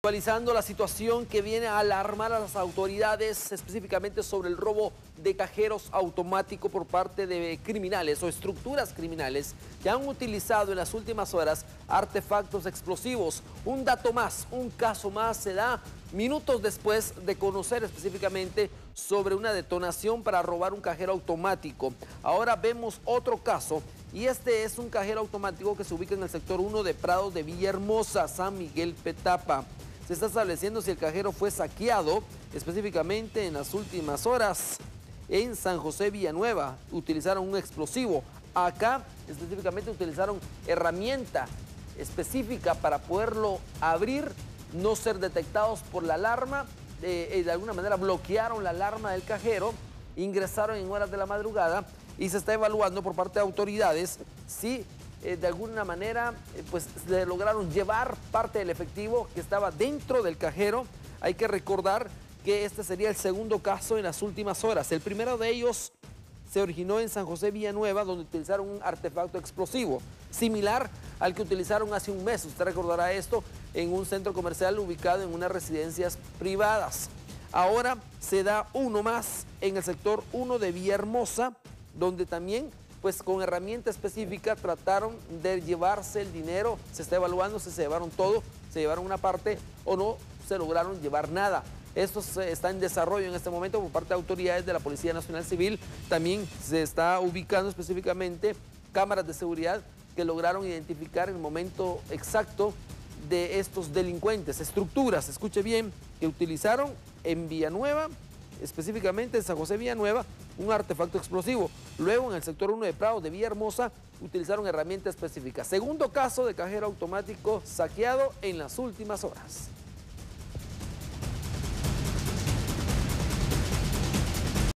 Actualizando la situación que viene a alarmar a las autoridades específicamente sobre el robo de cajeros automáticos por parte de criminales o estructuras criminales que han utilizado en las últimas horas artefactos explosivos. Un dato más, un caso más se da minutos después de conocer específicamente sobre una detonación para robar un cajero automático. Ahora vemos otro caso y este es un cajero automático que se ubica en el sector 1 de Prados de Villahermosa, San Miguel Petapa se está estableciendo si el cajero fue saqueado, específicamente en las últimas horas en San José Villanueva. Utilizaron un explosivo. Acá específicamente utilizaron herramienta específica para poderlo abrir, no ser detectados por la alarma. Eh, eh, de alguna manera bloquearon la alarma del cajero, ingresaron en horas de la madrugada y se está evaluando por parte de autoridades si eh, de alguna manera eh, pues le lograron llevar parte del efectivo que estaba dentro del cajero. Hay que recordar que este sería el segundo caso en las últimas horas. El primero de ellos se originó en San José Villanueva, donde utilizaron un artefacto explosivo, similar al que utilizaron hace un mes. Usted recordará esto en un centro comercial ubicado en unas residencias privadas. Ahora se da uno más en el sector 1 de Villahermosa, donde también pues con herramienta específica trataron de llevarse el dinero, se está evaluando si se llevaron todo, se llevaron una parte o no se lograron llevar nada. Esto está en desarrollo en este momento por parte de autoridades de la Policía Nacional Civil. También se está ubicando específicamente cámaras de seguridad que lograron identificar el momento exacto de estos delincuentes. Estructuras, escuche bien, que utilizaron en Villanueva específicamente en San José Villanueva, un artefacto explosivo. Luego en el sector 1 de Prado de Villahermosa utilizaron herramientas específicas. Segundo caso de cajero automático saqueado en las últimas horas.